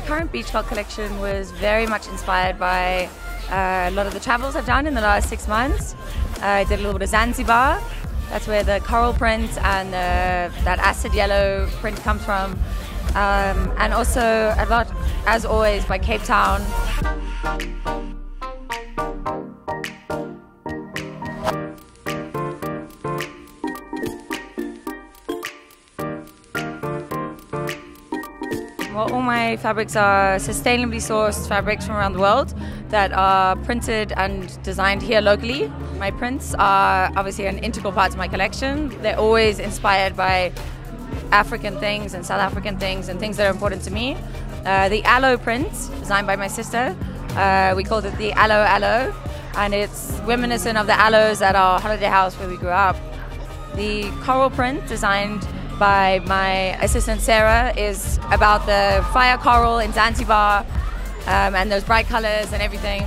my current Beach Cult collection was very much inspired by uh, a lot of the travels I've done in the last six months. Uh, I did a little bit of Zanzibar. That's where the coral print and uh, that acid yellow print comes from. Um, and also a lot, as always, by Cape Town. Well, all my fabrics are sustainably sourced fabrics from around the world that are printed and designed here locally. My prints are obviously an integral part of my collection. They're always inspired by African things and South African things and things that are important to me. Uh, the aloe print, designed by my sister, uh, we called it the aloe aloe, and it's reminiscent of the aloes at our holiday house where we grew up. The coral print, designed by my assistant Sarah, is about the fire coral in Zanzibar um, and those bright colors and everything.